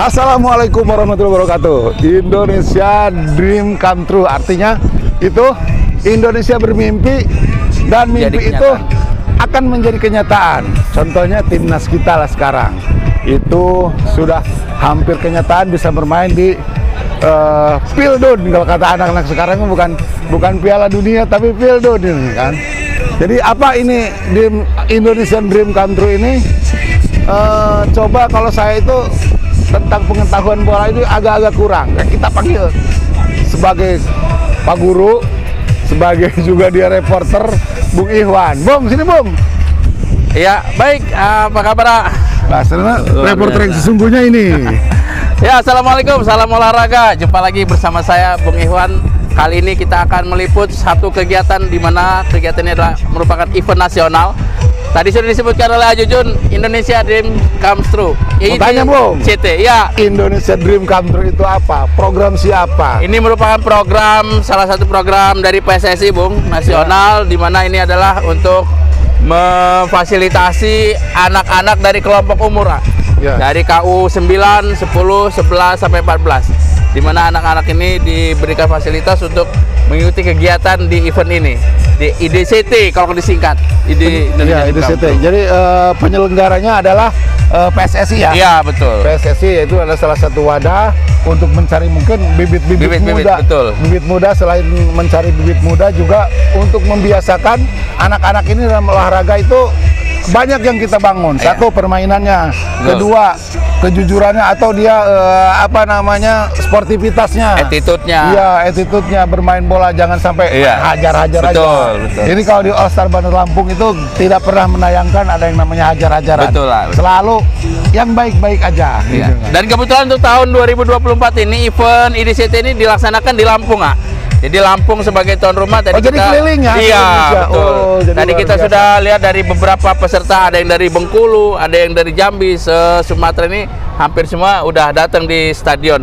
Assalamualaikum warahmatullahi wabarakatuh. Indonesia Dream Come True artinya itu Indonesia bermimpi dan mimpi itu akan menjadi kenyataan. Contohnya timnas kita lah sekarang itu sudah hampir kenyataan bisa bermain di uh, Pildun kalau kata anak-anak sekarang bukan bukan Piala Dunia tapi Pildun ini kan. Jadi apa ini Dream Indonesian Dream Come True ini? Uh, coba kalau saya itu tentang pengetahuan bola itu agak-agak kurang. Kita panggil sebagai Pak Guru, sebagai juga dia reporter Bung Ikhwan. Bung, sini Bung. Ya, baik. Apa kabar? Nah, reporter yang sesungguhnya ini. ya, Assalamualaikum, salam olahraga. Jumpa lagi bersama saya Bung Ikhwan. Kali ini kita akan meliput satu kegiatan di mana kegiatan ini adalah merupakan event nasional Tadi sudah disebutkan oleh Ajujun, Indonesia Dream Comes True. Ini Tanya Bung. CT, ya. Indonesia Dream Come True itu apa? Program siapa? Ini merupakan program, salah satu program dari PSSI, Bung, nasional, ya. di mana ini adalah untuk memfasilitasi anak-anak dari kelompok umur, ya. dari KU 9, 10, 11, sampai 14. Di mana anak-anak ini diberikan fasilitas untuk mengikuti kegiatan di event ini di IDCT kalau disingkat ID ya, IDCT jadi uh, penyelenggaranya adalah uh, eh, PSSI ya? Iya betul. PSSI itu adalah salah satu wadah untuk mencari mungkin bibit-bibit muda. bibit, betul. bibit muda selain mencari bibit muda juga untuk membiasakan anak-anak ini dalam olahraga itu banyak yang kita bangun. Iya. Satu permainannya, kedua kejujurannya atau dia uh, apa namanya sportivitasnya, attitude-nya. Iya, attitude-nya bermain bola jangan sampai iya. hajar-hajar aja. Betul. Jadi kalau di All Star Bandar Lampung itu tidak pernah menayangkan ada yang namanya hajar-hajaran. Betul lah. Selalu yang baik-baik aja. Iya. Gitu. Dan kebetulan untuk tahun 2024 ini event IDCT ini dilaksanakan di Lampung, ah. Jadi Lampung sebagai tuan rumah tadi oh, kita jadi keliling ya. Iya, betul. Oh, tadi kita biasa. sudah lihat dari beberapa peserta ada yang dari Bengkulu, ada yang dari Jambi, se Sumatera ini hampir semua udah datang di stadion.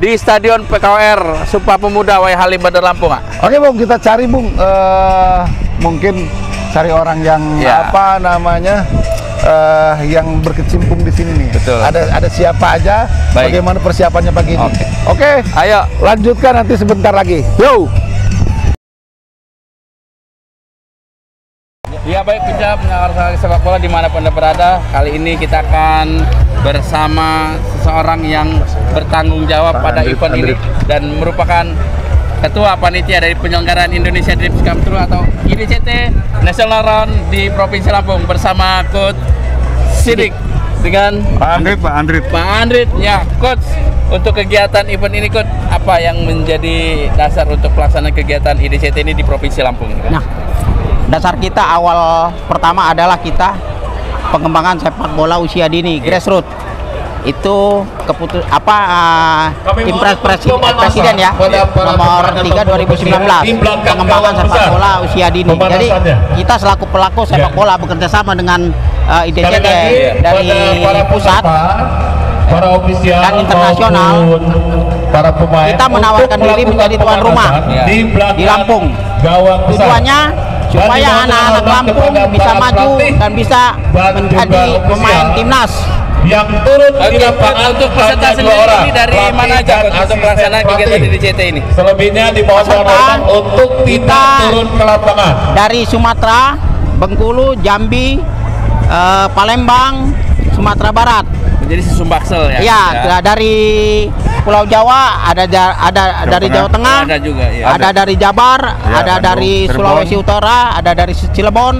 Di Stadion PKR Sumpah Pemuda Wai Halim Bandar Lampung, Oke, Bung, kita cari, Bung. Uh, mungkin cari orang yang ya. apa namanya? Uh, yang berkecimpung di sini nih. Betul. Ada ada siapa aja? Baik. Bagaimana persiapannya pagi ini? Oke. Okay. Okay, ayo lanjutkan nanti sebentar lagi. Yo. Ya baik penjawab pendengar sepak bola di mana pun anda berada Kali ini kita akan bersama seseorang yang bertanggung jawab Pak pada event ini Dan merupakan Ketua Panitia dari penyelenggaraan Indonesia Dreams Come True atau IDCT National Run di Provinsi Lampung bersama Coach Sidik dengan Pak Andrit, Pak Andrit. Pak Andrit, ya Coach untuk kegiatan event ini Coach apa yang menjadi dasar untuk pelaksanaan kegiatan IDCT ini di Provinsi Lampung? Nah, dasar kita awal pertama adalah kita pengembangan sepak bola usia dini, yeah. grassroots itu keputus apa uh, impres presiden, presiden ya? Nomor 3 2019 pengembangan sepak bola usia dini. Jadi kita selaku pelaku sepak ya. bola bekerja sama dengan uh, IDCT dari pusat para ofisial dan internasional. para pemain kita menawarkan diri menjadi tuan rumah di, di Lampung. Tujuannya supaya anak-anak Lampung bisa maju dan bisa menjadi pemain timnas yang turun okay, di lapangan untuk peserta sendiri orang. ini dari mana aja untuk pelaksanaan kegiatan di DCT ini? Selebihnya di bawah untuk tidak turun ke lapangan. Dari Sumatera, Bengkulu, Jambi, uh, Palembang, Sumatera Barat. Jadi sesumbaksel ya? Ya, ya. dari Pulau Jawa ada ada Jawa dari Jawa Tengah, ada juga ya. Ada, ada dari Jabar, ya, ada dari Sulawesi Utara, ada dari Cirebon,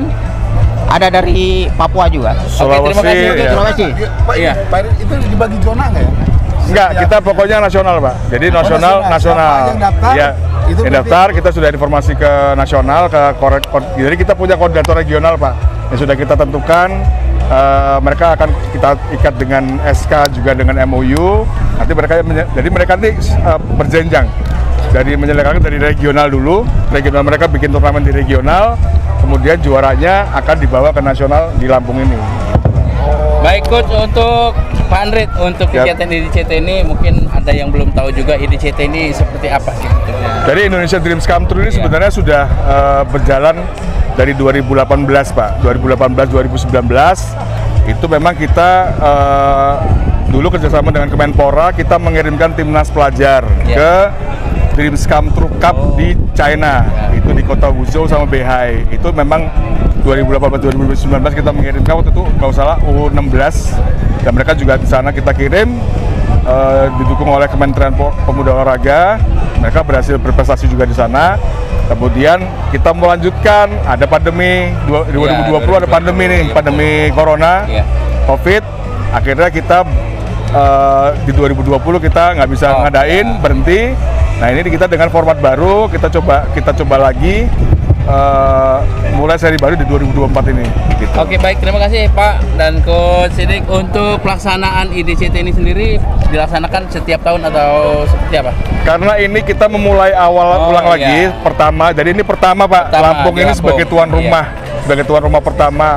ada dari Papua juga. Sulawesi. Oke, terima kasih. Ya. Sulawesi. Pak, iya. Pak, itu dibagi zona nggak ya? Enggak, kita pokoknya nasional, Pak. Jadi oh, nasional, nasional. Yang daftar, ya, itu yang daftar kita sudah informasi ke nasional, ke korek, jadi kita punya koordinator regional, Pak. Yang sudah kita tentukan Uh, mereka akan kita ikat dengan SK juga dengan MOU. Nanti mereka jadi mereka nanti uh, berjenjang dari menyelenggarakan dari regional dulu. Regional mereka bikin turnamen di regional, kemudian juaranya akan dibawa ke nasional di Lampung ini. Baik coach untuk Pak Andrit untuk kegiatan IDCT ini mungkin ada yang belum tahu juga IDCT ini seperti apa sih Jadi Indonesia Dreams Come True ini ya. sebenarnya sudah uh, berjalan dari 2018 Pak, 2018 2019 itu memang kita uh, dulu kerjasama dengan Kemenpora kita mengirimkan timnas pelajar Ya. ke Dreams Come True Cup Oh. di China Ya. itu di kota Wuzhou sama Beihai itu memang 2018-2019 kita mengirimkan waktu itu nggak salah U16 dan mereka juga di sana kita kirim eh, didukung oleh Kementerian Pemuda Olahraga mereka berhasil berprestasi juga di sana kemudian kita melanjutkan ada pandemi dua- 2020 ada pandemi nih pandemi corona Iya. covid akhirnya kita eh, di 2020 kita nggak bisa Oh, ngadain iya. berhenti nah ini kita dengan format baru kita coba kita coba lagi eh, mulai seri baru di 2024 ini gitu. Oke baik terima kasih Pak dan Coach Sidik untuk pelaksanaan IDCT ini sendiri dilaksanakan setiap tahun atau seperti apa? Karena ini kita memulai awal Oh, ulang iya. lagi pertama. Jadi ini pertama Pak Pertama, Lampung ini Lampung. sebagai tuan Iya. Sebagai tuan rumah pertama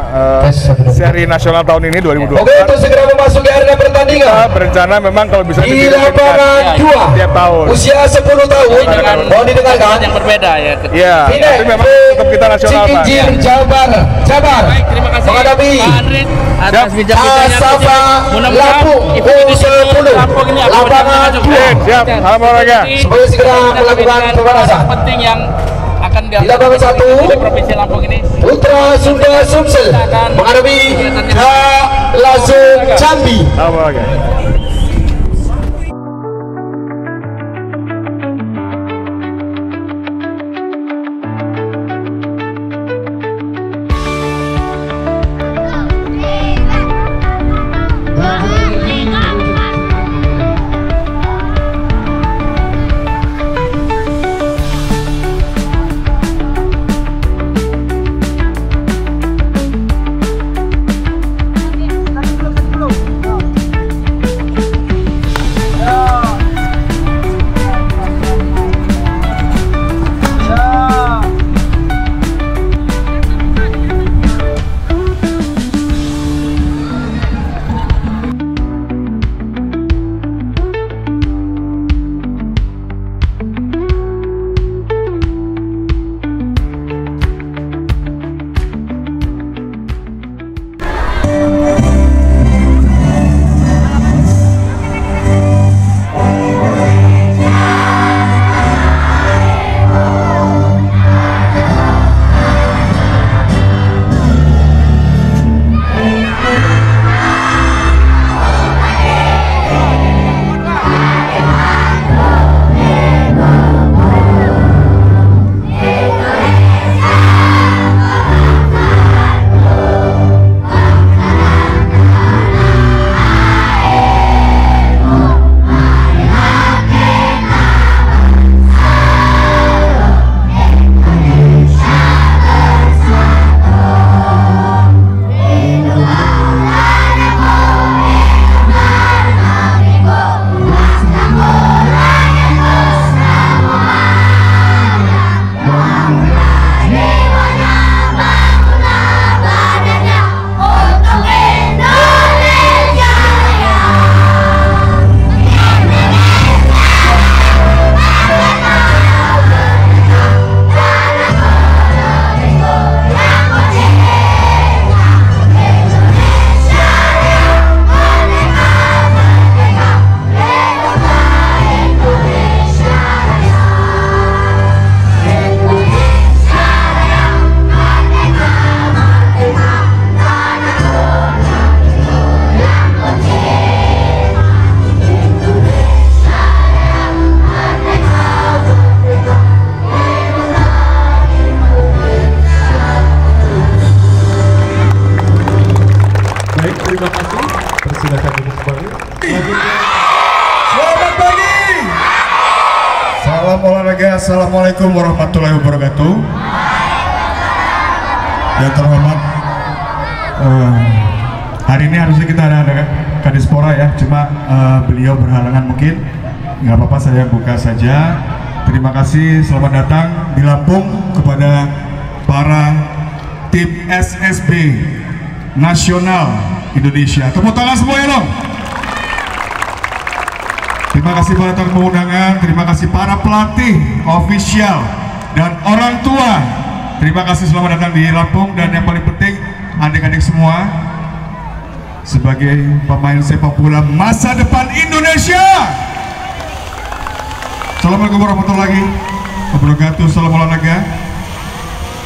eh, seri nasional tahun ini 2024. Oke untuk segera memasuki arena pertandingan Kita berencana memang kalau bisa di ditingkatkan lapangan Iya, dua setiap tahun. usia 10 tahun dengan mohon didengarkan yang berbeda ya. Iya, Fide tapi memang tetap kita nasional Pak. Cikinjir Jabar Jabar Baik terima kasih menghadapi atas Siap. bincang-bincangnya. Asafa Lampung event ini U10 Lampung ini akan lapangan berjalan dua. sukses. Siap, salam olahraga. Semoga segera melakukan pemanasan. penting yang akan Di lapangan satu. di provinsi Lampung ini Putra Sunda Sumsel menghadapi K Langsung Jambi Salam olahraga. Assalamualaikum warahmatullahi wabarakatuh. Yang terhormat, eh, hari ini harusnya kita ada ada Kadispora ya, cuma eh, beliau berhalangan mungkin. Nggak apa-apa saya buka saja. Terima kasih, selamat datang di Lampung kepada para tim SSB Nasional Indonesia. Tepuk tangan semuanya dong. Terima kasih para tamu undangan, terima kasih para pelatih, official, dan orang tua. Terima kasih selamat datang di Lampung dan yang paling penting adik-adik semua. sebagai pemain sepak bola masa depan Indonesia. Assalamualaikum warahmatullahi wabarakatuh. Salam olahraga.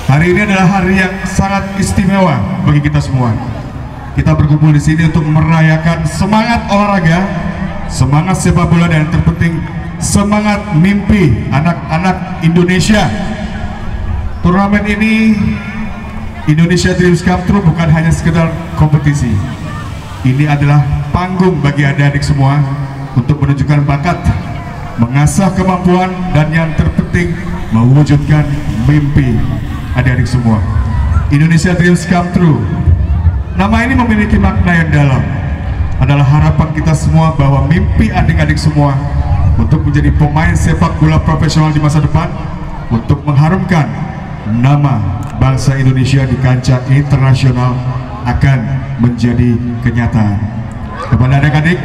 Hari ini adalah hari yang sangat istimewa bagi kita semua. Kita berkumpul di sini untuk merayakan semangat olahraga, semangat sepak bola dan yang terpenting semangat mimpi anak-anak Indonesia. Turnamen ini Indonesia Dreams Come True bukan hanya sekedar kompetisi. Ini adalah panggung bagi adik-adik semua untuk menunjukkan bakat, mengasah kemampuan dan yang terpenting mewujudkan mimpi adik-adik semua. Indonesia Dreams Come True. Nama ini memiliki makna yang dalam. Adalah harapan kita semua bahwa mimpi adik-adik semua untuk menjadi pemain sepak bola profesional di masa depan untuk mengharumkan nama bangsa Indonesia di kancah internasional akan menjadi kenyataan. Kepada adik-adik,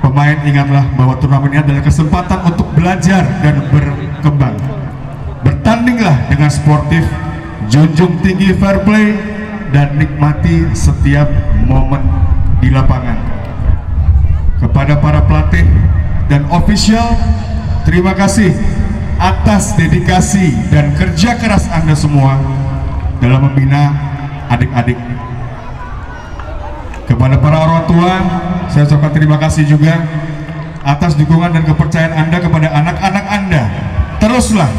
pemain ingatlah bahwa turnamen ini adalah kesempatan untuk belajar dan berkembang. Bertandinglah dengan sportif, junjung tinggi fair play, dan nikmati setiap momen di lapangan. Kepada para pelatih dan official, terima kasih atas dedikasi dan kerja keras Anda semua dalam membina adik-adik. Kepada para orang tua, saya ucapkan terima kasih juga atas dukungan dan kepercayaan Anda kepada anak-anak Anda. Teruslah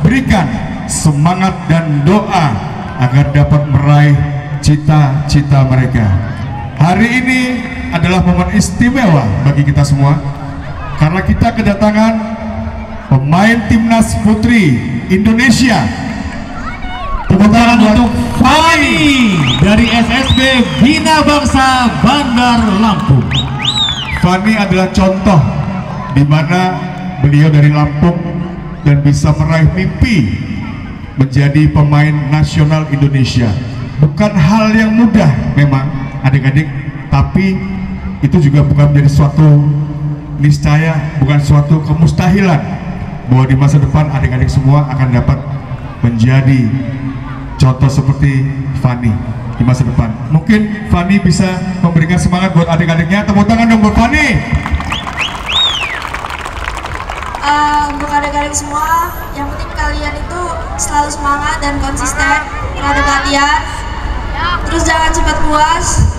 berikan semangat dan doa agar dapat meraih cita-cita mereka. Hari ini adalah momen istimewa bagi kita semua karena kita kedatangan pemain timnas putri Indonesia. Tepuk tangan untuk Fani dari SSB Bina Bangsa Bandar Lampung. Fani adalah contoh di mana beliau dari Lampung dan bisa meraih mimpi menjadi pemain nasional Indonesia. Bukan hal yang mudah memang adik-adik, tapi itu juga bukan menjadi suatu niscaya, bukan suatu kemustahilan bahwa di masa depan adik-adik semua akan dapat menjadi contoh seperti Fani di masa depan. Mungkin Fani bisa memberikan semangat buat adik-adiknya. Tepuk tangan dong buat Fani. Eh, untuk adik-adik semua, yang penting kalian itu selalu semangat dan konsisten terhadap latihan. Terus jangan cepat puas.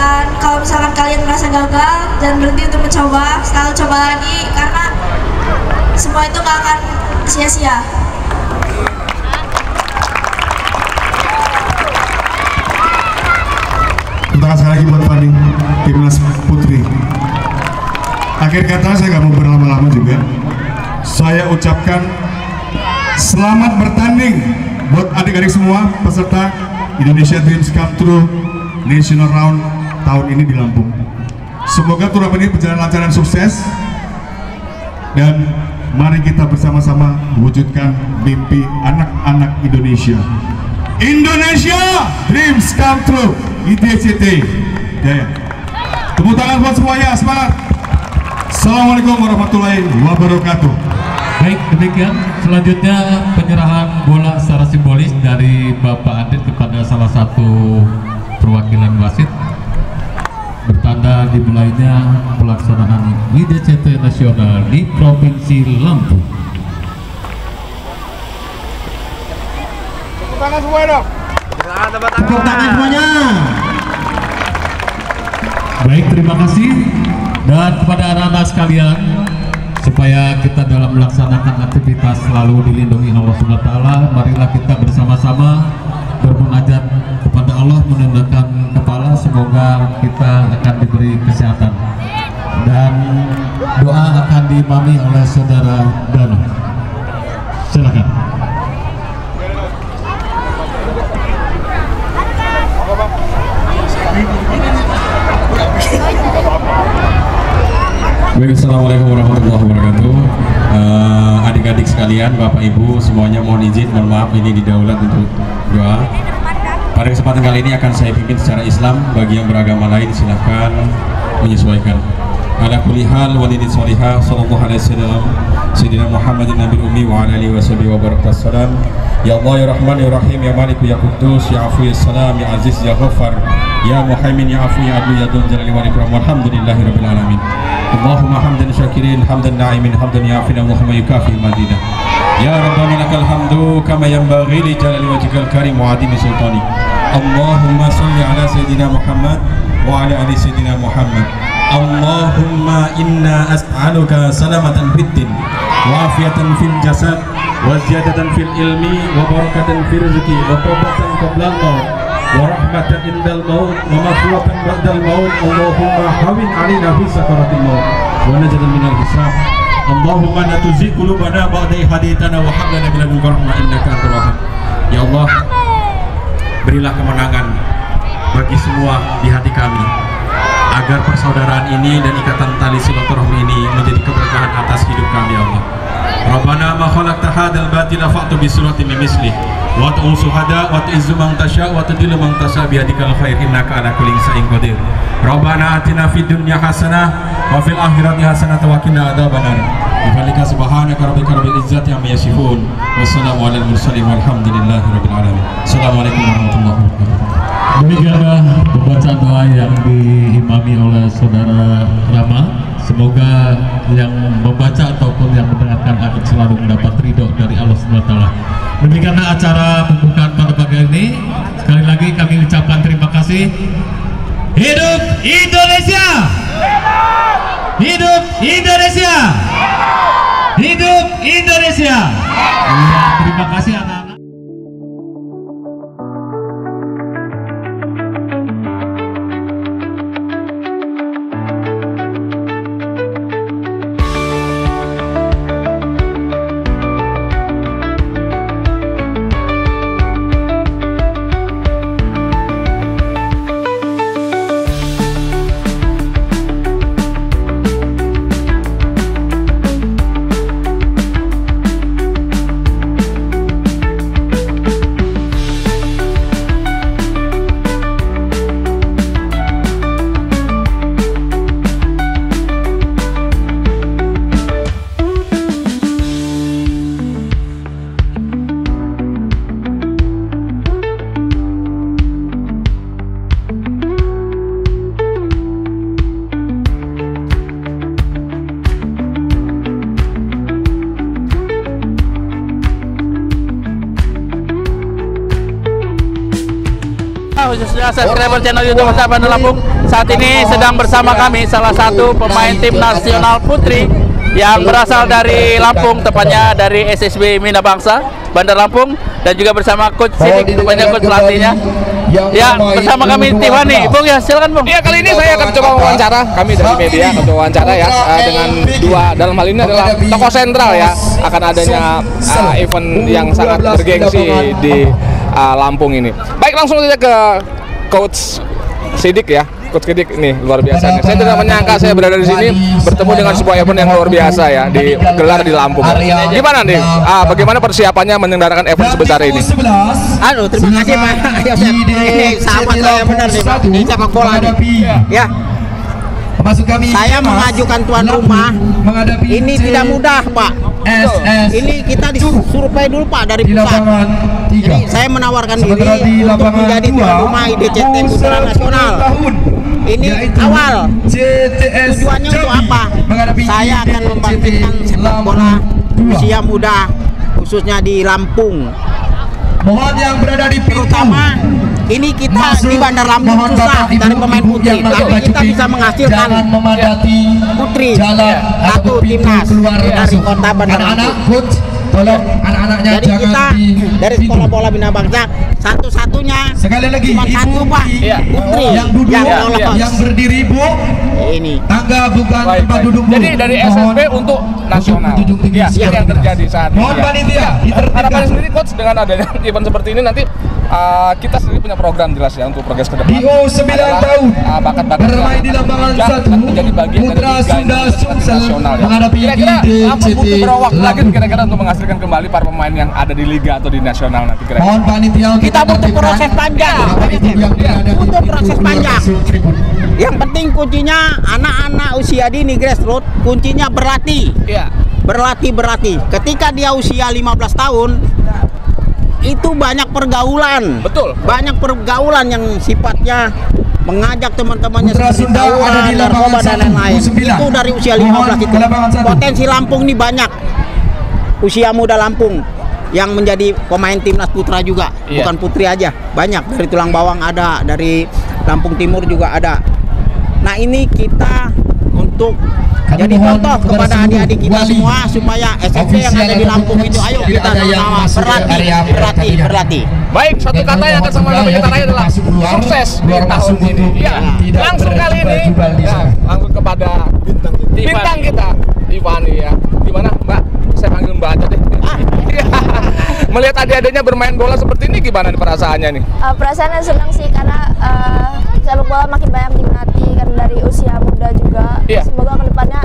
Dan kalau misalkan kalian merasa gagal, jangan berhenti untuk mencoba, selalu coba lagi karena semua itu gak akan sia-sia. Terima kasih lagi buat Fani timnas putri. Akhir kata saya nggak mau berlama-lama juga. Saya ucapkan selamat bertanding buat adik-adik semua peserta Indonesia Dreams Come True National Round tahun ini di Lampung. Semoga turnamen ini berjalan lancar dan sukses dan mari kita bersama-sama wujudkan mimpi anak-anak Indonesia. Indonesia Dreams Come True IDCT Jaya. Tepuk tangan buat semuanya, semangat. Assalamualaikum warahmatullahi wabarakatuh. Baik, demikian selanjutnya penyerahan bola secara simbolis dari Bapak Adit kepada salah satu perwakilan wasit bertanda dimulainya pelaksanaan IDCT nasional di Provinsi Lampung. Tepuk tangan semuanya. Baik, terima kasih. Dan kepada anak-anak sekalian, supaya kita dalam melaksanakan aktivitas selalu dilindungi Allah Subhanahu wa taala, marilah kita bersama-sama bermunajat Allah menundukkan kepala semoga kita akan diberi kesehatan. Dan doa akan diimami oleh saudara Danu. Silakan. Baik, Assalamualaikum warahmatullahi wabarakatuh Eh, Adik-adik sekalian, Bapak Ibu semuanya mohon izin, mohon maaf ini didaulat untuk doa Pada kesempatan kali ini akan saya pimpin secara Islam Bagi yang beragama lain silahkan menyesuaikan Ala kulli hal walidin solihah Sallallahu alaihi wasallam Sayyidina Muhammadin Nabi Ummi wa ala alihi wa wa barakatuh Ya Allah ya Rahman ya Rahim ya Malik ya Kudus ya Afu ya Salam ya Aziz ya Ghaffar Ya Muhaimin ya Afu ya Adlu ya Dzul Jalali wal Ikram walhamdulillahi rabbil alamin. Allahumma hamdan syakirin hamdan na'imin hamdan ya'fina Allahumma yukafi madina. Ya Rabbana lakal hamdu kama yanbaghi li jalali wajhikal karim wa adimi sultani. Allahumma salli ala sayyidina Muhammad wa ala ali sayyidina Muhammad. Allahumma inna as'aluka salamatan fid din wa afiyatan fil jasad wa ziyadatan fil ilmi wa barakatan fil rizqi wa tawbatan qabla al-maut wa rahmatan indal maut wa maghfiratan ba'dal maut. Allahumma hawin alina fi sakaratil maut wa najatan minal hisab. Allahumma la tuzigh qulubana ba'da idh hadaytana wa hab lana min ladunka rahmah innaka antal Ya Allah berilah kemenangan bagi semua di hati kami agar persaudaraan ini dan ikatan tali silaturahmi ini menjadi keberkahan atas hidup kami ya Allah. Rabbana ma khalaqta hadzal batila fa'tu bi suratin min wa suhada wa tu'izzu man tasha wa tudillu man tasha bi yadikal khair innaka ala qadir. Rabbana atina fid dunya hasanah wa fil akhirati hasanah wa qina adzabannar. Bifalika subhanaka rabbika rabbil izzati amma yasifun. Wassalamu alal mursalin walhamdulillahi rabbil alamin. Assalamualaikum warahmatullahi wabarakatuh. Demikianlah pembacaan doa yang diimami oleh saudara Rama. Semoga yang membaca ataupun yang mendengarkan akan selalu mendapat ridho dari Allah SWT. Demikianlah acara pembukaan pada pagi ini. Sekali lagi kami ucapkan terima kasih. Hidup Indonesia! Hidup Indonesia! Hidup Indonesia! Ya, terima kasih anak-anak. Subscriber channel YouTube Masa Bandar Lampung saat ini sedang bersama kami salah satu pemain tim nasional putri yang berasal dari Lampung tepatnya dari SSB Mina Bangsa Bandar Lampung. Dan juga bersama coach Sidik tepatnya coach pelatihnya ya. bersama kami Tiffany. Bung ya silakan Bung. Iya kali ini saya akan coba wawancara. Kami dari media akan coba wawancara ya eh, dengan dua. Dalam hal ini adalah tokoh sentral ya akan adanya eh, event yang sangat bergengsi di eh, Lampung ini. Baik langsung saja ke coach Sidik ya. Coach Sidik ini luar biasa. nih. Saya tidak menyangka saya berada di sini bertemu dengan sebuah event yang luar biasa ya digelar di Lampung. Gimana nih? Ah, bagaimana persiapannya menyelenggarakan event sebesar ini? Anu, terima kasih Pak Yosef. Ini sahabat saya benar nih Pak. Ini sepak bola nih. Ya. Masuk kami Saya mengajukan tuan rumah. menghadapi Ini tidak mudah Pak. SS Ini kita disurvei dulu Pak dari di pusat. lapangan 3 Jadi saya menawarkan diri Sementara di untuk menjadi tuan rumah IDCT U19 Putra Nasional. tahun Ini awal. CTS Tujuannya untuk Jambi apa? Saya akan membangkitkan sepak bola usia muda khususnya di Lampung. Mohon yang berada di pintu Terutama ini kita masuk, di Bandar Lampung mohon susah Bapak, Ibu, dari pemain putri, yang tapi kita bisa menghasilkan putri jalan satu timnas keluar dari kota Bandar Anak-anak Lampung. coach tolong anak-anaknya Jadi jangan kita di dari sekolah bola Bina Bangsa satu-satunya Sekali lagi cuma ibu satu pak Iya. putri yang duduk yang Iya, lolos. yang berdiri bu Ini tangga bukan Baik, tempat baik. duduk bu Jadi dari Mohon SSB untuk nasional. tinggi Ya, yang terjadi saat ini. mohon ya. panitia Ya. Harapannya sendiri coach dengan adanya event seperti ini nanti uh, kita sendiri punya program jelas ya untuk progres ke depan. Dio 9 Adalah, tahun uh, bakat-bakat bermain di lapangan satu menjadi bagian Putra dari Sunda Sumsel nasional ya. menghadapi Kira-kira apa butuh berapa waktu lagi kira-kira untuk menghasilkan kembali para pemain yang ada di liga atau di nasional nanti kira-kira? mohon panitia untuk kita butuh proses panjang butuh proses panjang yang penting kuncinya anak-anak usia dini grassroots kuncinya berlatih Iya. berlatih berlatih ketika dia usia 15 tahun itu banyak pergaulan. Betul. Banyak pergaulan yang sifatnya mengajak teman-temannya seperti ada di lapangan narkoba dan lain-lain. U9. Itu dari usia Mohon 15 itu. Potensi Lampung ini banyak. Usia muda Lampung yang menjadi pemain timnas putra juga, Iya. bukan putri aja. Banyak dari Tulang Bawang ada, dari Lampung Timur juga ada. Nah, ini kita untuk Kami jadi mohon contoh kepada adik-adik kita wali, semua supaya SSC yang ada di Lampung itu ayo kita ada yang sama-sama berlatih, area berlatih, berlatih. Baik, satu kata yang akan sama Sebenarnya terakhir adalah sukses di tahun ini. Ya, tidak langsung kali ini ya, sana. langsung kepada bintang kita, bintang kita Ivani ya. Gimana Mbak? Saya panggil Mbak aja deh. Iya. Melihat adik-adiknya bermain bola seperti ini gimana perasaannya nih? Uh, perasaannya senang sih karena uh, sepak bola makin banyak diminati kan dari usia muda juga. Iya. Semoga ke depannya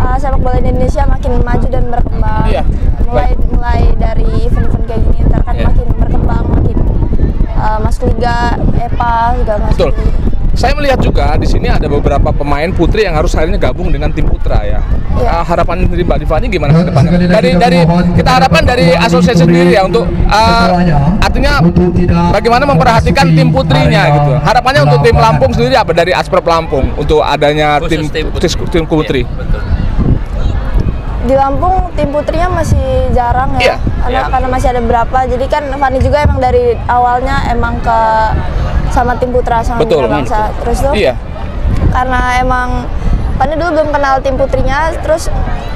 uh, sepak bola Indonesia makin maju dan berkembang. Iya. Mulai mulai dari event-event kayak gini ntar kan Iya. makin berkembang, makin uh, masuk liga, EPA juga masuk. Betul. Saya melihat juga di sini ada beberapa pemain putri yang harus akhirnya gabung dengan tim putra ya. Iya. Ah, harapan dari Mbak Divani gimana ke depannya? Sekali lagi Dari dari kita harapkan dari asosiasi Putri sendiri ya untuk ketuanya artinya untuk tidak bagaimana memperhatikan tim putrinya area gitu. Harapannya untuk tim. Lampung sendiri apa dari Asprop Lampung untuk adanya tim tim, tim putri. Di Lampung tim putrinya masih jarang Iya. ya, karena karena masih ada berapa. Jadi kan Fani juga emang dari awalnya emang ke sama tim putra sama Betul. Bina Bangsa. Terus tuh Iya. karena emang Fani dulu belum kenal tim putrinya, terus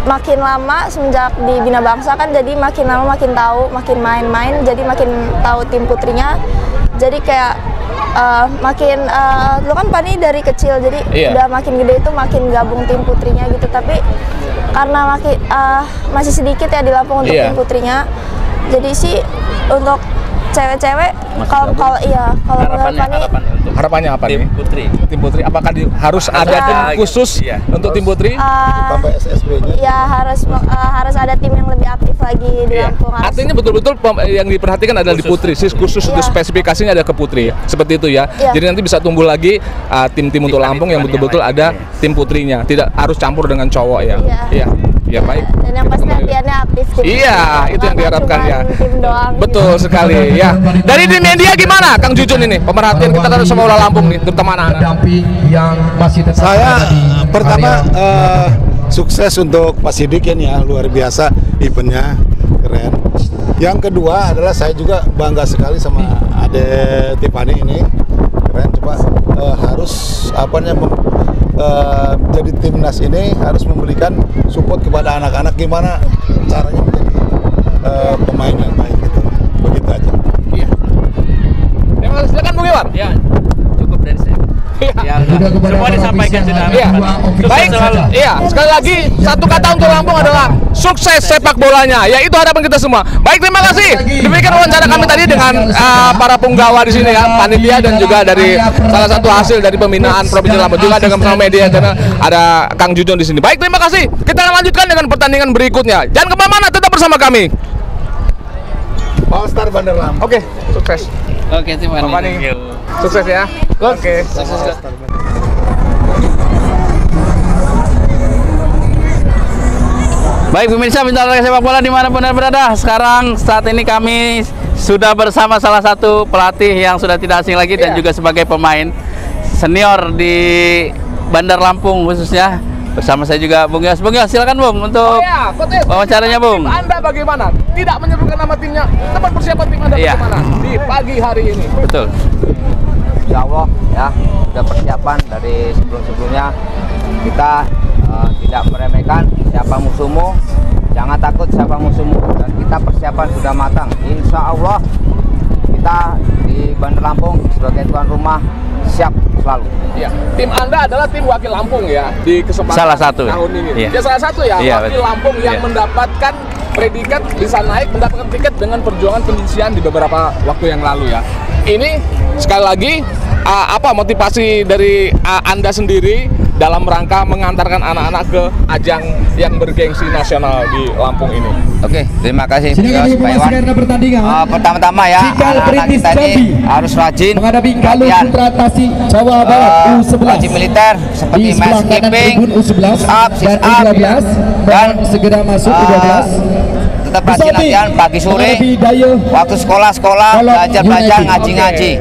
makin lama semenjak di Bina Bangsa kan jadi makin lama makin tahu, makin main-main, jadi makin tahu tim putrinya. Jadi kayak eh, makin eh, dulu kan Fani dari kecil, jadi Iya. udah makin gede itu makin gabung tim putrinya gitu. Tapi karena makin eh, masih sedikit ya di Lampung untuk Iya. tim putrinya, jadi sih untuk cewek-cewek kalau kalau iya kalau menurut Fani Harapannya apa nih? putri Tim putri apakah di- harus ada ada tim khusus iya. untuk tim putri? Uh, ya harus uh, harus ada tim yang lebih aktif lagi di Iya. Lampung harus Artinya betul-betul yang diperhatikan adalah di putri, sis khusus untuk Iya. spesifikasinya ada ke putri, seperti itu ya. Iya. Jadi nanti bisa tumbuh lagi uh, tim-tim untuk Lampung yang betul-betul ada tim putrinya, tidak harus campur dengan cowok ya. Iya. Iya, Iya, baik. dan yang pasti latihannya aktif tim Iya, itu yang diharapkan ya. doang gitu. Betul sekali ya. Dari di media gimana, Kang Jujun ini? Pemerhatian kita semua bola Lampung nih, terutama anak-anak. pendamping yang masih tetap Saya di pertama eh, sukses untuk Pak Sidik ini ya luar biasa eventnya keren. Yang kedua adalah saya juga bangga sekali sama Ade Tiffany ini keren. Coba eh, harus apa namanya mem- eh, jadi timnas ini harus memberikan support kepada anak-anak gimana caranya menjadi eh, pemain yang baik gitu. Begitu aja. Iya. Terima kasih. Silakan Bung Iwan. ya ya kepada semua disampaikan sudah Iya. Baik, iya. Sekali lagi satu kata untuk Lampung adalah sukses sepak bolanya. Ya itu harapan kita semua. Baik, terima kasih. Demikian wawancara kami tadi dengan uh, para punggawa di sini ya, panitia dan juga dari salah satu hasil dari pembinaan Provinsi Lampung juga dengan bersama media karena ada Kang Jujon di sini. Baik, terima kasih. Kita akan lanjutkan dengan pertandingan berikutnya. Jangan ke mana-mana, tetap bersama kami. All Star Bandar Lampung. Oke, sukses. oke terima Bapak nih. kasih Sukses ya. Oke. Baik pemirsa bintang olahraga sepak bola di mana pun anda berada Sekarang saat ini kami sudah bersama salah satu pelatih yang sudah tidak asing lagi Dan Iya. juga sebagai pemain senior di Bandar Lampung khususnya Bersama saya juga Bung Yos Bung Yos silakan Bung untuk Oh ya, wawancaranya Bung Anda bagaimana? Tidak menyebutkan nama timnya. Tempat persiapan tim Anda Iya. bagaimana? Di pagi hari ini. Betul Insya Allah ya sudah persiapan dari sebelum-sebelumnya kita eh, tidak meremehkan siapa musuhmu jangan takut siapa musuhmu dan kita persiapan sudah matang Insya Allah kita di Bandar Lampung sebagai tuan rumah siap selalu Iya. Tim Anda adalah tim wakil Lampung ya di kesempatan Salah satu. tahun ini. Iya. Ya salah satu ya Iya, wakil betul. Lampung yang Iya. mendapatkan predikat bisa naik mendapatkan tiket dengan perjuangan penyisian di beberapa waktu yang lalu ya. Ini sekali lagi uh, apa motivasi dari uh, Anda sendiri dalam rangka mengantarkan anak-anak ke ajang yang bergengsi nasional di Lampung ini. Oke terima kasih. Silakan informasikan Pak Iwan. ada pertandingan Eh, pertama-tama ya anak-anak kita ini harus rajin menghadapi Galuh. Putra Jawa Barat Eh, U11 wajib militer seperti mass kanan skipping, tribun U11 push up, sit dan up, U12 dan segera masuk eh, U12 tetap rajin latihan pagi sore waktu sekolah-sekolah belajar-belajar ngaji-ngaji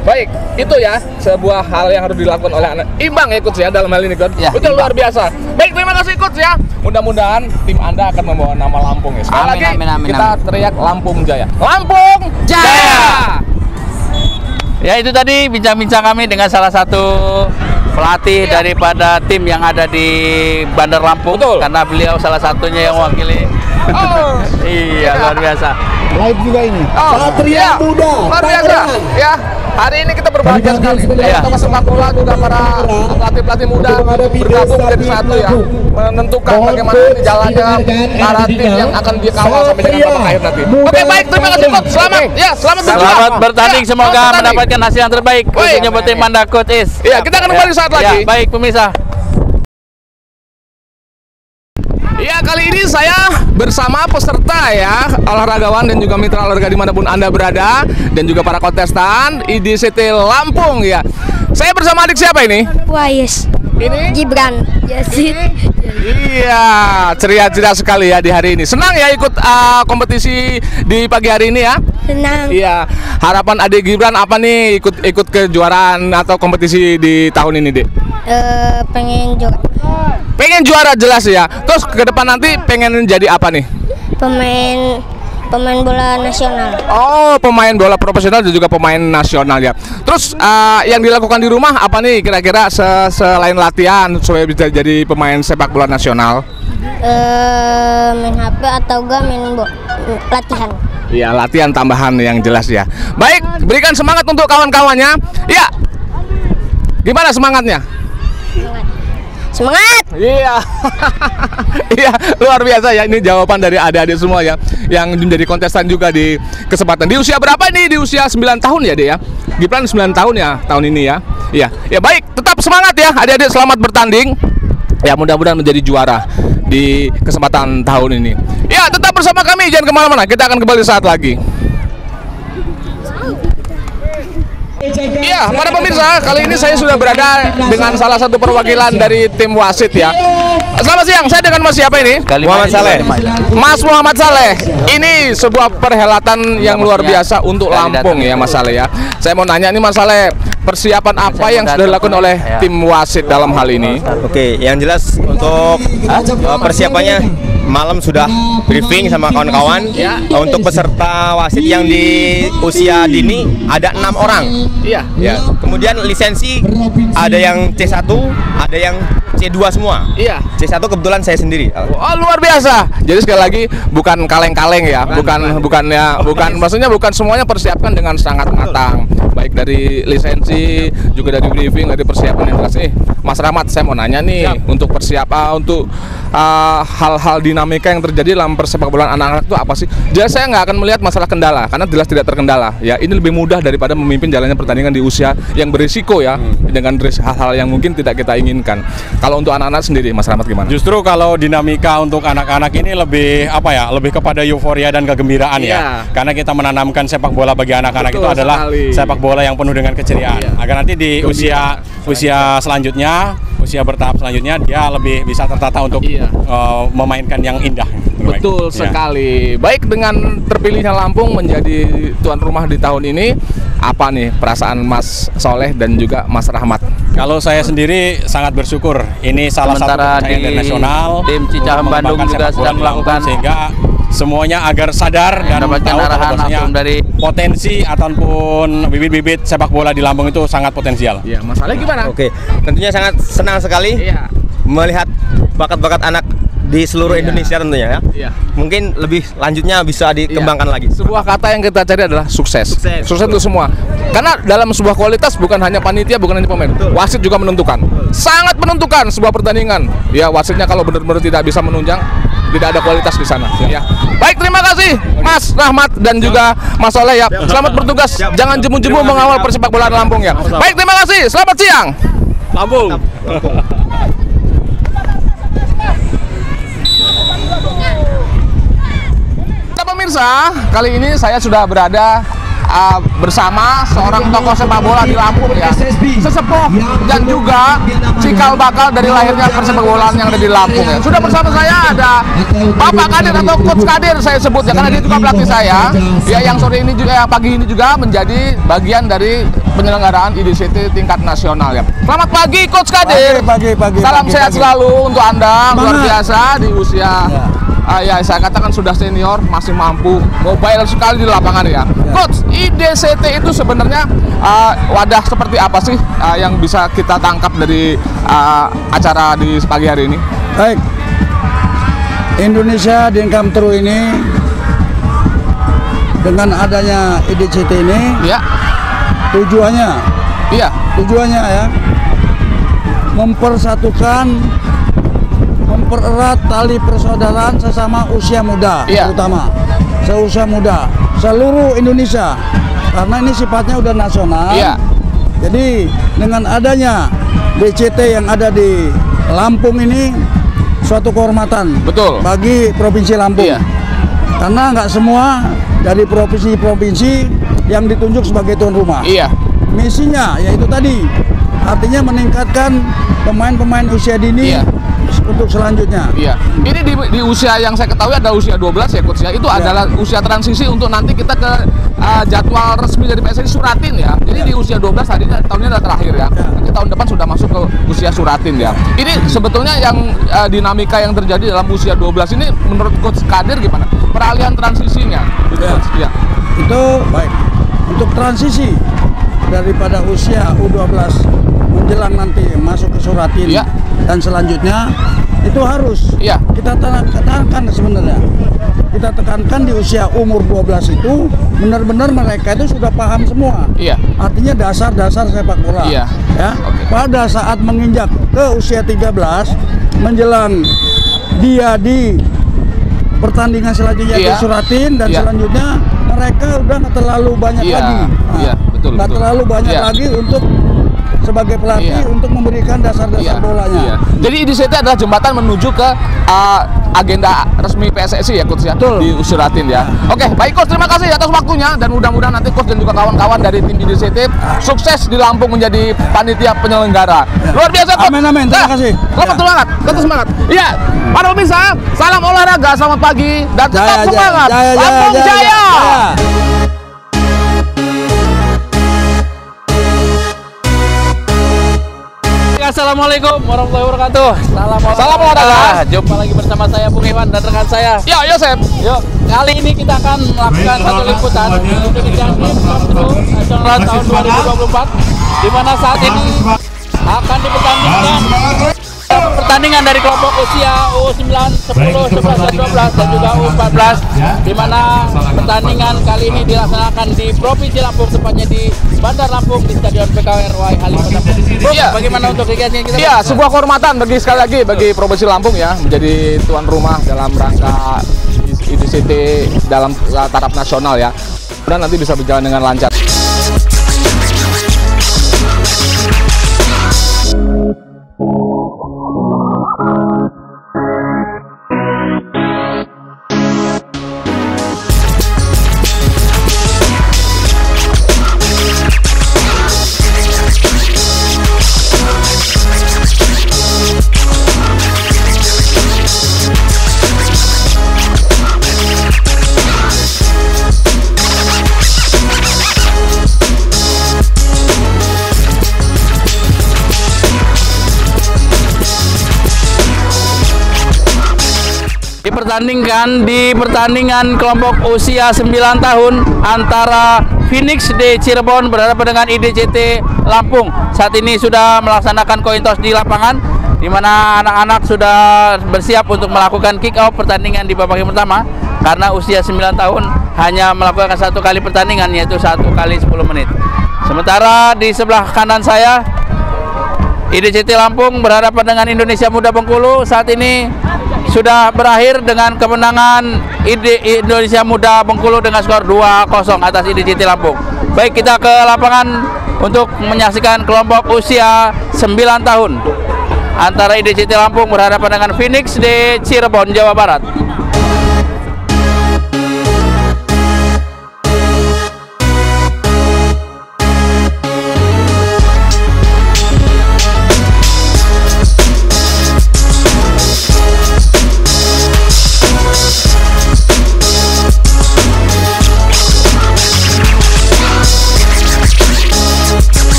Baik, itu ya sebuah hal yang harus dilakukan oleh anak. Imbang ya coach ya dalam hal ini coach. Ya, Betul imbang. luar biasa. Baik, terima kasih coach ya. Mudah-mudahan tim Anda akan membawa nama Lampung ya. Sekali Amin, lagi amin, amin, kita amin. teriak Lampung Jaya. Lampung Jaya. Ya itu tadi bincang-bincang kami dengan salah satu pelatih daripada tim yang ada di Bandar Lampung Betul. karena beliau salah satunya yang mewakili. Oh. iya luar biasa. Live juga ini. Oh, Satria iya. Muda, Luar biasa. Tangerang. Ya, hari ini kita berbahagia sekali. Ya, sebenarnya. sepak bola juga para pelatih-pelatih muda Untuk bergabung menjadi satu ya, menentukan bagaimana nanti jalannya para tim yang akan dikawal sampai dengan Satria babak akhir nanti. Muda Oke, baik. Terima kasih coach. Selamat. Ya, selamat berjuang. Selamat bertanding, Ya, semoga selamat bertanding. mendapatkan hasil yang terbaik Woi. khususnya buat tim Manda Coach Is. Iya, kita akan kembali saat Ya, lagi. baik pemirsa. Ya kali ini saya bersama peserta ya olahragawan dan juga mitra olahraga di mana pun anda berada dan juga para kontestan IDCT Lampung ya. Saya bersama adik siapa ini? Wais. Ini Gibran. Yasin. Iya, ceria-ceria sekali ya di hari ini. Senang ya ikut uh, kompetisi di pagi hari ini ya. Senang. Iya, harapan adik Gibran apa nih ikut ikut kejuaraan atau kompetisi di tahun ini, Dek? Eh, pengen juga Pengen juara jelas ya. Terus ke depan nanti pengen jadi apa nih? pemain pemain bola nasional. Oh, pemain bola profesional dan juga pemain nasional ya. Terus uh, yang dilakukan di rumah apa nih kira-kira se- selain latihan supaya bisa jadi pemain sepak bola nasional? Eh, main HP atau enggak main bo- latihan. Iya, latihan tambahan yang jelas ya. Baik, berikan semangat untuk kawan-kawannya. Ya. Gimana semangatnya? Semangat. Iya. Iya, luar biasa ya. Ini jawaban dari adik-adik semua ya yang menjadi kontestan juga di kesempatan. Di usia berapa ini? Di usia 9 tahun ya, Dek ya. Gibran 9 tahun ya tahun ini ya. Iya. Ya baik, tetap semangat ya adik-adik selamat bertanding. Ya mudah-mudahan menjadi juara di kesempatan tahun ini. Ya tetap bersama kami jangan ke mana-mana. Kita akan kembali saat lagi. Iya, para pemirsa, kali ini saya sudah berada dengan salah satu perwakilan dari tim wasit ya. Selamat siang, saya dengan Mas siapa ini? Muhammad Saleh. Mas Muhammad Saleh. Ini sebuah perhelatan yang luar biasa untuk Lampung ya Mas Saleh ya. Saya mau nanya nih Mas Saleh, persiapan apa yang sudah dilakukan oleh tim wasit dalam hal ini? Oke, yang jelas untuk uh, persiapannya malam sudah briefing sama kawan-kawan Uh, untuk peserta wasit yang di usia dini ada enam orang. Iya. Ya. Kemudian lisensi ada yang C1, ada yang C2 semua. Iya. C1 kebetulan saya sendiri. Oh luar biasa. Jadi sekali lagi bukan kaleng-kaleng ya, bukan bukan ya, bukan maksudnya bukan semuanya persiapkan dengan sangat matang. Baik dari lisensi, juga dari briefing, dari persiapan yang jelas. Eh, Mas Rahmat, saya mau nanya nih untuk persiapan untuk uh, hal-hal dinamika yang terjadi dalam persepak bolaan anak-anak itu apa sih? Jelas saya nggak akan melihat masalah kendala karena jelas tidak terkendala. Ya ini lebih mudah daripada memimpin jalannya pertandingan di usia yang berisiko ya dengan ris- hal-hal yang mungkin tidak kita inginkan. Kalau untuk anak-anak sendiri, Mas Rahmat gimana? Justru kalau dinamika untuk anak-anak ini lebih apa ya, lebih kepada euforia dan kegembiraan Iya. ya. Karena kita menanamkan sepak bola bagi anak-anak itu adalah sekali. Iya. sepak bola yang penuh dengan keceriaan. Agar nanti di usia usia selanjutnya, usia bertahap selanjutnya dia lebih bisa tertata untuk uh, memainkan yang indah. Iya. Betul Ya. sekali. Baik dengan terpilihnya Lampung menjadi tuan rumah di tahun ini, apa nih perasaan Mas Soleh dan juga Mas Rahmat? Kalau saya sendiri sangat bersyukur ini salah Sementara satu di internasional tim Cicahem Bandung juga sedang melakukan sehingga semuanya agar sadar dan Mendapatkan tahu arahan langsung dari potensi ataupun bibit-bibit sepak bola di Lampung itu sangat potensial. Iya, Mas Soleh gimana? Oke, tentunya sangat senang sekali melihat bakat-bakat anak di seluruh Indonesia tentunya ya. Iya. Mungkin lebih lanjutnya bisa dikembangkan lagi. Sebuah kata yang kita cari adalah sukses. Sukses, untuk semua. Karena dalam sebuah kualitas bukan hanya panitia, bukan hanya pemain. Wasit juga menentukan. Sangat menentukan sebuah pertandingan. Ya, wasitnya kalau benar-benar tidak bisa menunjang, tidak ada kualitas di sana. Ya. Baik, terima kasih Mas Rahmat dan juga Mas Soleh ya. Selamat bertugas. Jangan jemu-jemu mengawal persepak bolaan Lampung ya. Baik, terima kasih. Selamat siang. Lampung. Nah, pemirsa, kali ini saya sudah berada uh, bersama seorang tokoh sepak bola di Lampung ya. Sesepuh dan juga cikal bakal dari lahirnya persepak bolaan yang ada di Lampung ya. Sudah bersama saya ada Bapak Kadir atau Coach Kadir saya sebut ya karena dia juga pelatih saya. Ya yang sore ini juga yang pagi ini juga menjadi bagian dari penyelenggaraan IDCT tingkat nasional ya. Selamat pagi Coach Kadir. Pagi pagi salam pagi, sehat pagi. selalu untuk anda luar biasa di usia Ah, ya saya katakan sudah senior masih mampu mobile sekali di lapangan ya. Coach, IDCT itu sebenarnya ah, wadah seperti apa sih ah, yang bisa kita tangkap dari ah, acara di pagi hari ini? Baik. Indonesia Dinkam True ini dengan adanya IDCT ini ya tujuannya iya tujuannya ya mempersatukan mempererat tali persaudaraan sesama usia muda Iya. terutama seusia muda seluruh Indonesia karena ini sifatnya udah nasional Iya. jadi dengan adanya DCT yang ada di Lampung ini suatu kehormatan betul bagi provinsi Lampung Iya. karena nggak semua dari provinsi-provinsi yang ditunjuk sebagai tuan rumah Iya. misinya yaitu tadi artinya meningkatkan pemain-pemain usia dini untuk selanjutnya Iya. Ini di, di usia yang saya ketahui ada usia 12 ya coach ya. Itu adalah usia transisi untuk nanti kita ke uh, jadwal resmi dari PSSI Suratin ya. Jadi di usia 12 hari ini tahun ini adalah terakhir ya. Nanti tahun depan sudah masuk ke usia Suratin ya. Ini sebetulnya yang uh, dinamika yang terjadi dalam usia 12 ini menurut coach Kadir gimana? Peralihan transisinya. Gitu, Ya. Coach. Ya. itu baik untuk transisi daripada usia U12 menjelang nanti masuk ke Suratin Iya. dan selanjutnya itu harus Iya. kita tekan- tekankan sebenarnya kita tekankan di usia umur 12 itu benar-benar mereka itu sudah paham semua Iya. artinya dasar-dasar sepak bola Iya. ya pada saat menginjak ke usia 13 menjelang dia di pertandingan selanjutnya Iya. ke Suratin dan Iya. selanjutnya mereka udah terlalu banyak Iya. lagi Nah, Iya, betul, nggak betul. terlalu banyak Iya. lagi untuk sebagai pelatih Iya. untuk memberikan dasar-dasar bolanya Iya. Jadi IDCT adalah jembatan menuju ke uh, agenda resmi PSSI ya coach ya di Usuratin ya. Oke, baik coach terima kasih atas waktunya dan mudah-mudahan nanti coach dan juga kawan-kawan dari tim IDCT sukses di Lampung menjadi panitia penyelenggara. Luar biasa coach. Amin amin terima Nah, kasih Selamat semangat, tetap semangat. Iya, para pemirsa, salam olahraga, selamat pagi dan tetap Jaya, semangat. jaya, jaya, Lampung jaya, Jaya. jaya. Assalamualaikum warahmatullahi wabarakatuh. Salam olahraga. Salam olahraga. Jumpa lagi bersama saya Bung Iwan dan rekan saya. Ya, Yosep. Yuk, kali ini kita akan melakukan satu liputan untuk Nasional tahun 2024 di mana saat ini akan dipertandingkan pertandingan dari kelompok usia U9, 10, 11, dan 12 dan juga U14 di mana pertandingan kali ini dilaksanakan di Provinsi Lampung tepatnya di Bandar Lampung di Stadion PKWRY Halim Lampung. Bung, Iya. bagaimana untuk kegiatan kita? Iya, sebuah kehormatan bagi sekali lagi bagi Provinsi Lampung ya menjadi tuan rumah dalam rangka IDCT dalam taraf nasional ya. Dan nanti bisa berjalan dengan lancar. Dipertandingkan di pertandingan kelompok usia 9 tahun antara Phoenix di Cirebon berhadapan dengan IDCT Lampung. Saat ini sudah melaksanakan coin toss di lapangan di mana anak-anak sudah bersiap untuk melakukan kick off pertandingan di babak yang pertama karena usia 9 tahun hanya melakukan satu kali pertandingan yaitu satu kali 10 menit. Sementara di sebelah kanan saya IDCT Lampung berhadapan dengan Indonesia Muda Bengkulu saat ini sudah berakhir dengan kemenangan Indonesia Muda Bengkulu dengan skor 2-0 atas IDCT Lampung. Baik kita ke lapangan untuk menyaksikan kelompok usia 9 tahun antara IDCT Lampung berhadapan dengan Phoenix di Cirebon, Jawa Barat.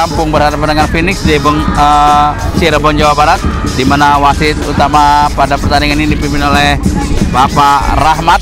Lampung berhadapan dengan Phoenix di Beng, eh, Cirebon Jawa Barat di mana wasit utama pada pertandingan ini dipimpin oleh Bapak Rahmat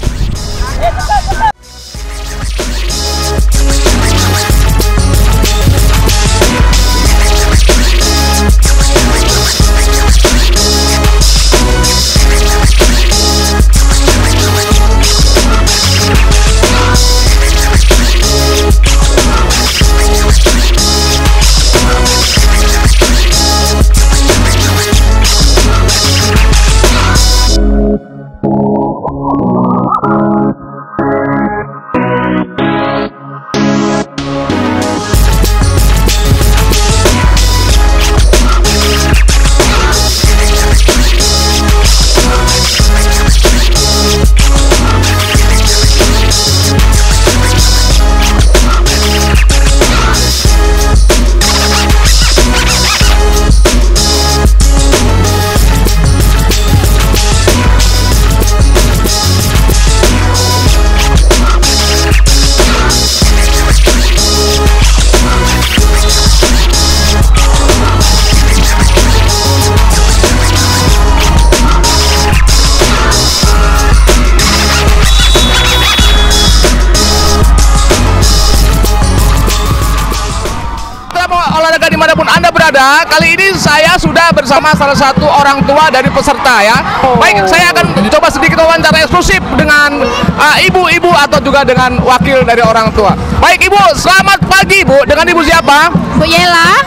berada Kali ini saya sudah bersama salah satu orang tua dari peserta ya Baik, saya akan coba sedikit wawancara eksklusif dengan uh, ibu-ibu atau juga dengan wakil dari orang tua Baik ibu, selamat pagi ibu Dengan ibu siapa? Bu Yela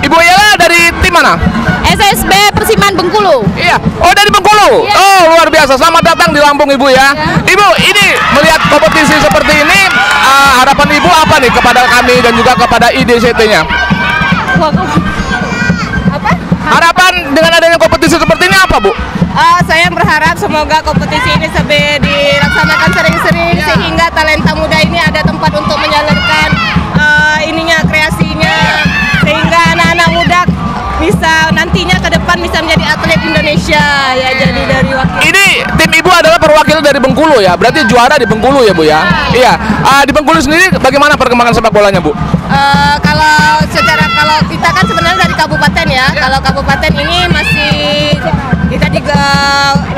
Ibu Yela dari tim mana? SSB Persiman Bengkulu Iya. Oh dari Bengkulu. Oh luar biasa. Selamat datang di Lampung Ibu ya. Ibu ini melihat kompetisi seperti ini uh, harapan Ibu apa nih kepada kami dan juga kepada IDCT-nya? Apa? Harapan dengan adanya kompetisi seperti ini apa Bu? Eh, saya berharap semoga kompetisi ini sampai dilaksanakan sering-sering sehingga talenta muda ini ada tempat untuk menyalurkan eh, ininya kreasinya sehingga anak-anak muda bisa nantinya ke depan bisa menjadi atlet Indonesia ya jadi dari wakil Ini tim Ibu adalah perwakilan dari Bengkulu ya. Berarti juara di Bengkulu ya Bu ya. Iya. Ah, di Bengkulu sendiri bagaimana perkembangan sepak bolanya Bu? Eh, kalau secara kalau kita kan sebenarnya dari kabupaten ya. Kalau kabupaten ini masih kita juga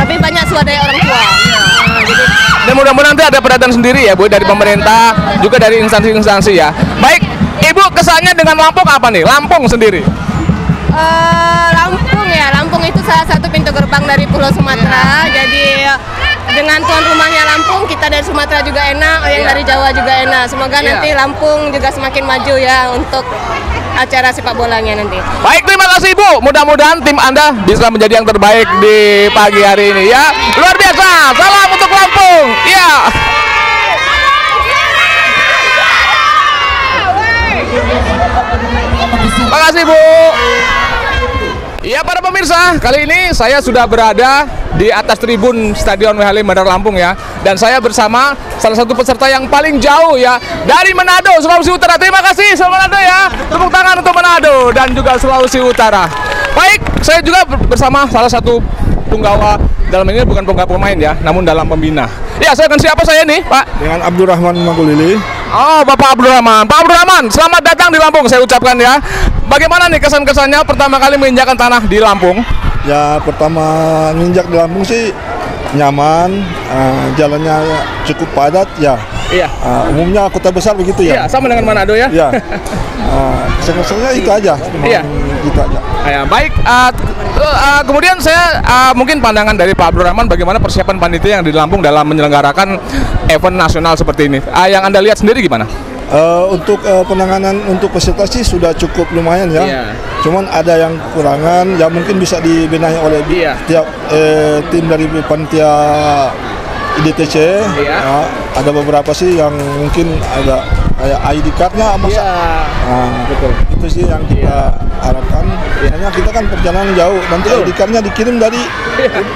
lebih banyak swadaya orang tua. Nah, jadi Dan mudah-mudahan nanti ada perhatian sendiri ya Bu dari pemerintah juga dari instansi-instansi ya. Baik, Ibu kesannya dengan Lampung apa nih? Lampung sendiri. eh, Lampung ya, Lampung itu salah satu pintu gerbang dari Pulau Sumatera. Jadi dengan tuan rumahnya Lampung, kita dari Sumatera juga enak, yang dari Jawa juga enak. Semoga Iya. nanti Lampung juga semakin maju ya untuk acara sepak bolanya nanti. Baik, terima kasih Ibu. Mudah-mudahan tim Anda bisa menjadi yang terbaik di pagi hari ini ya. Luar biasa. Salam untuk Lampung. Ya. Terima kasih Bu. Iya para pemirsa, kali ini saya sudah berada di atas tribun Stadion WHL Bandar Lampung ya Dan saya bersama salah satu peserta yang paling jauh ya Dari Manado, Sulawesi Utara Terima kasih sama Manado ya Tepuk tangan untuk Manado dan juga Sulawesi Utara Baik, saya juga ber- bersama salah satu punggawa Dalam ini bukan punggawa pemain ya, namun dalam pembina Ya, saya akan siapa saya nih Pak? Dengan Abdurrahman Magulili. Oh, Bapak Abdurrahman. Pak Abdurrahman, selamat datang di Lampung. Saya ucapkan ya. Bagaimana nih kesan-kesannya pertama kali menginjakan tanah di Lampung? Ya pertama nginjak di Lampung sih nyaman, eh, jalannya cukup padat ya. Iya. Eh, umumnya kota besar begitu ya. Iya, sama dengan Manado ya. Iya. Kesan-kesannya itu aja. Iya. Gitu aja. Ya, baik. uh, uh, kemudian saya uh, mungkin pandangan dari Pak Abdurrahman bagaimana persiapan panitia yang di Lampung dalam menyelenggarakan event nasional seperti ini. Uh, yang Anda lihat sendiri gimana? Eh, untuk eh, penanganan untuk peserta sih sudah cukup lumayan ya. Iya. Cuman ada yang kekurangan, ya mungkin bisa dibenahi oleh Iya. tiap eh, tim dari panitia IDTC. Iya. Ya, ada beberapa sih yang mungkin ada kayak ID card-nya masa. Nah, betul. Itu sih yang kita harapkan. Hanya kita kan perjalanan jauh, nanti ID card-nya dikirim dari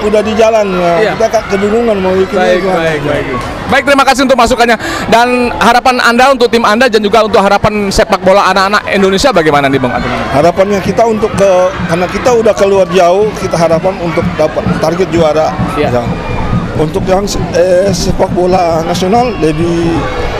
udah di jalan. Ya. Kita kan kebingungan mau bikinnya Baik, gimana. baik, baik. Baik, terima kasih untuk masukannya. Dan harapan Anda untuk tim Anda dan juga untuk harapan sepak bola anak-anak Indonesia bagaimana nih Bang? Harapannya kita untuk ke karena kita udah keluar jauh, kita harapan untuk dapat target juara. Iya. Ya. Untuk yang eh, sepak bola nasional lebih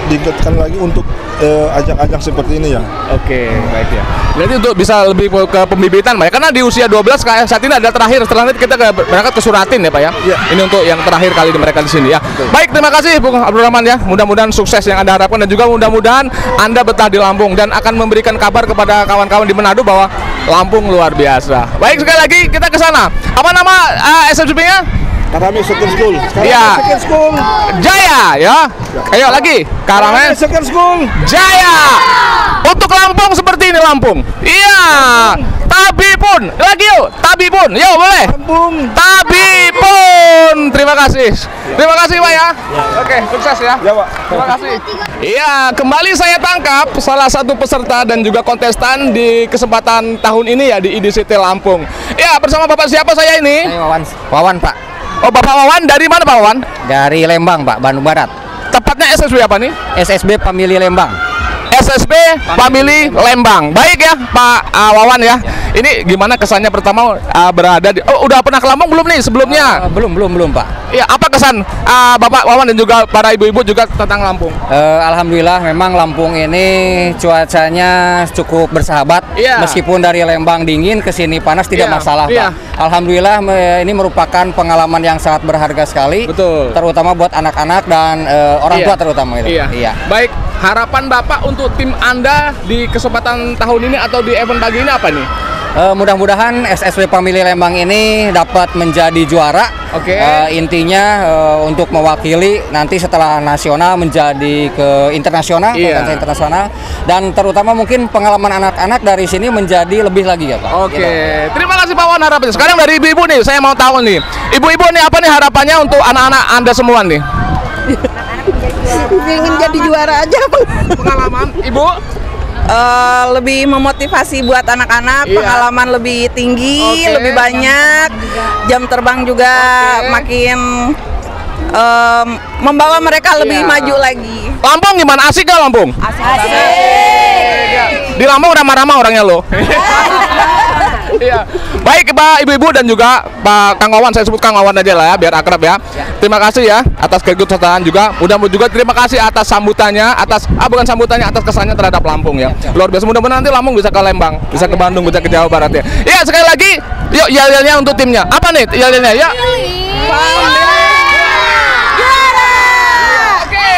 diingatkan lagi untuk eh, ajang-ajang seperti ini ya. Oke, baik ya. Jadi untuk bisa lebih ke pembibitan Pak ya. Karena di usia 12 kayak saat ini ada terakhir setelah nanti kita ke, berangkat ke Suratin ya Pak ya. Ini untuk yang terakhir kali di mereka di sini ya. Baik, terima kasih Bung Abdul Rahman ya. Mudah-mudahan sukses yang Anda harapkan dan juga mudah-mudahan Anda betah di Lampung dan akan memberikan kabar kepada kawan-kawan di Manado bahwa Lampung luar biasa. Baik, sekali lagi kita ke sana. Apa nama uh, SMCP-nya? Karame Second School. Iya. Second School. Jaya ya. Ayo lagi. Karame Second School. Jaya. Untuk Lampung seperti ini Lampung. Iya. Tabi pun. Lagi yuk. Tabi pun. Yuk boleh. Lampung. Tabi pun. Terima kasih. Terima kasih Pak ya. Oke, sukses ya. Ya Pak. Terima kasih. Iya, kembali saya tangkap salah satu peserta dan juga kontestan di kesempatan tahun ini ya di IDCT Lampung. Ya, bersama Bapak siapa saya ini? Wawan, Wawan Pak. Oh, Bapak Wawan dari mana Pak Wawan? Dari Lembang Pak, Bandung Barat. Tepatnya SSB apa nih? SSB Pemilih Lembang. SSB Family Lembang. Baik ya Pak uh, Wawan ya. Ini gimana kesannya pertama uh, berada di Oh, udah pernah ke Lampung belum nih sebelumnya? Uh, belum, belum, belum, Pak. Iya, apa kesan uh, Bapak Wawan dan juga para ibu-ibu juga tentang Lampung? Uh, Alhamdulillah memang Lampung ini cuacanya cukup bersahabat. Iya. Meskipun dari Lembang dingin ke sini panas tidak Iya, masalah. Pak. Alhamdulillah ini merupakan pengalaman yang sangat berharga sekali. Betul. Terutama buat anak-anak dan uh, orang Iya. tua terutama itu. Iya. Baik, harapan Bapak untuk tim Anda di kesempatan tahun ini atau di event pagi ini apa nih? Eh, mudah-mudahan SSW Pemilih Lembang ini dapat menjadi juara. Oke. Eh, intinya eh, untuk mewakili nanti setelah nasional menjadi ke internasional, ke Iya. kancah internasional, dan terutama mungkin pengalaman anak-anak dari sini menjadi lebih lagi ya Pak. Oke, Gitu. terima kasih Pak Wan harapannya. Sekarang dari ibu-ibu nih, saya mau tahu nih. Ibu-ibu nih apa nih harapannya untuk anak-anak Anda semua nih? ingin jadi juara aja pengalaman ibu Eh, lebih memotivasi buat anak-anak Iya. pengalaman lebih tinggi Oke. lebih banyak jam terbang juga makin em, membawa mereka lebih Iya. maju lagi Lampung gimana? Asik gak Lampung? asik, Di Lampung ramah-ramah orangnya loh. Iya. Baik Pak Ibu-ibu dan juga Pak Kang Wawan, saya sebut Kang Wawan aja lah ya biar akrab ya. Terima kasih ya atas keikutsertaan juga. Mudah juga terima kasih atas sambutannya, atas ah bukan sambutannya, atas kesannya terhadap Lampung ya. Luar biasa. Mudah-mudahan nanti Lampung bisa ke Lembang, bisa ke Bandung, bisa ke Jawa Barat ya. Iya sekali lagi, yuk yel-yelnya untuk timnya. Apa nih yel-yelnya? Ya. Oke.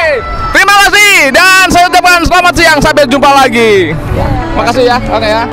Terima kasih dan saya ucapkan selamat siang sampai jumpa lagi. Makasih ya. Oke ya.